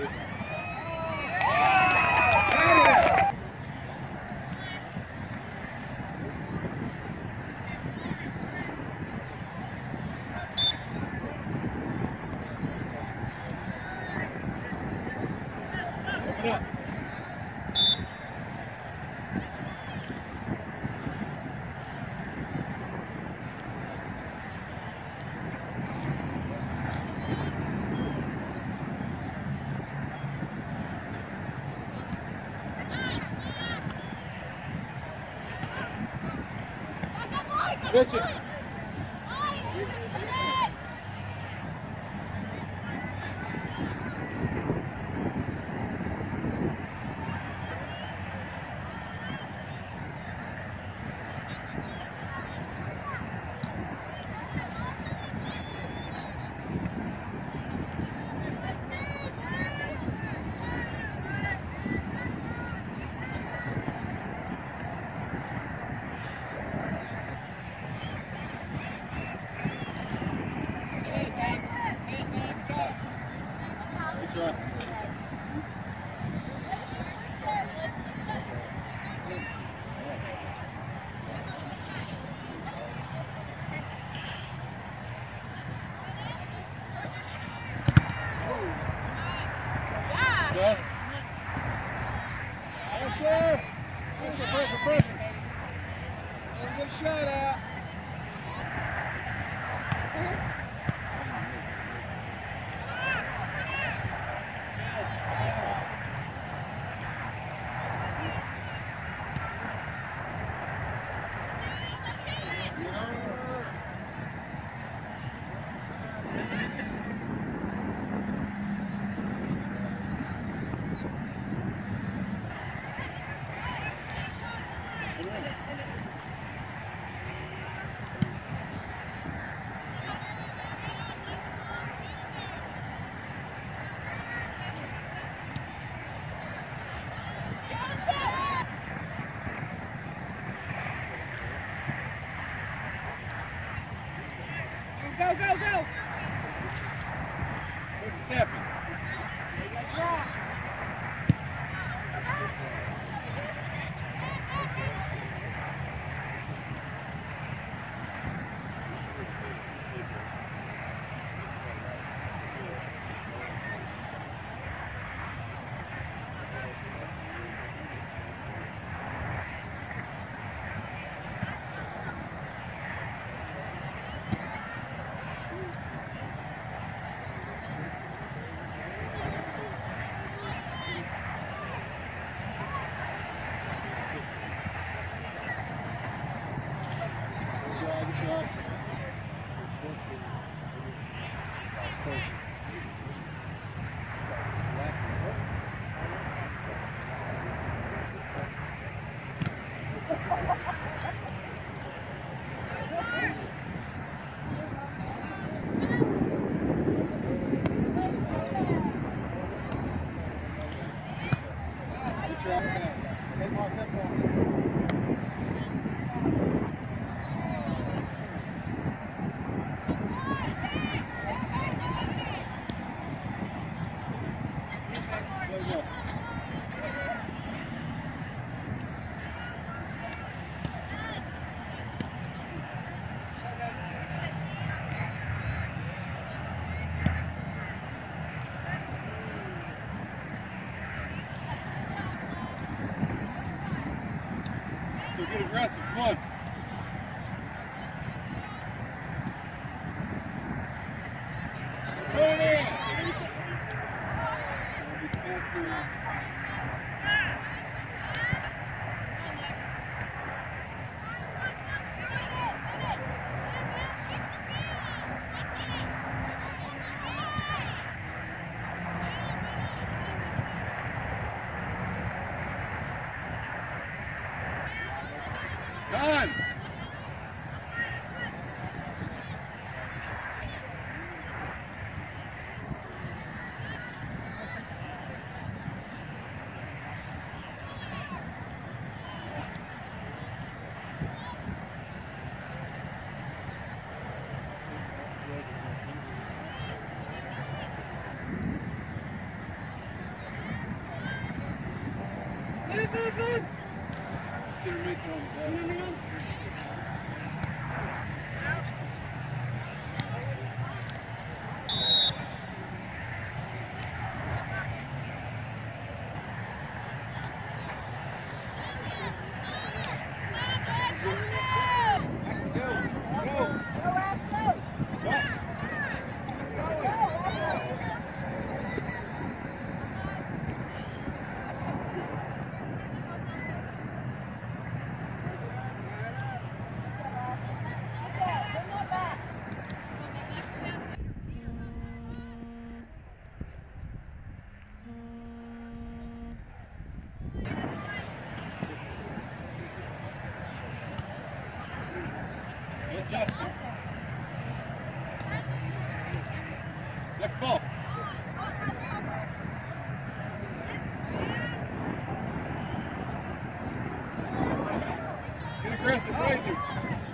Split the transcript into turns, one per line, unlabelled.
please. Open. Vete. go, go.
aggressive. Come on. time. Go, go, go! Cinnamon, cinnamon. Aggressive, Razor.